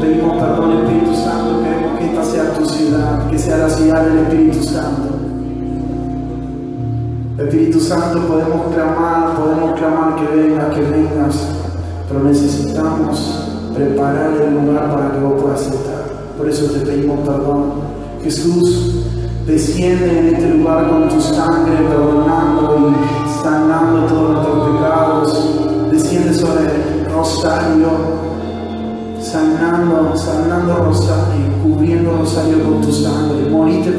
pedimos perdón Espíritu Santo, queremos que esta sea tu ciudad, que sea la ciudad del Espíritu Santo. Espíritu Santo, podemos clamar, podemos clamar que vengas, que vengas, pero necesitamos preparar el lugar para que vos puedas estar. Por eso te pedimos perdón. Jesús, desciende en este lugar con tu sangre, perdonando y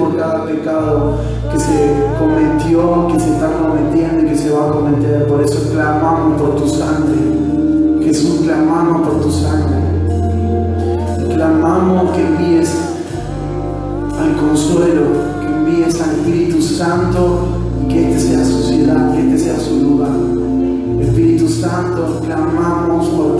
por cada pecado que se cometió, que se está cometiendo y que se va a cometer. Por eso clamamos por tu sangre. Jesús, clamamos por tu sangre. Clamamos que envíes al consuelo, que envíes al Espíritu Santo que este sea su ciudad, que este sea su lugar. Espíritu Santo, clamamos por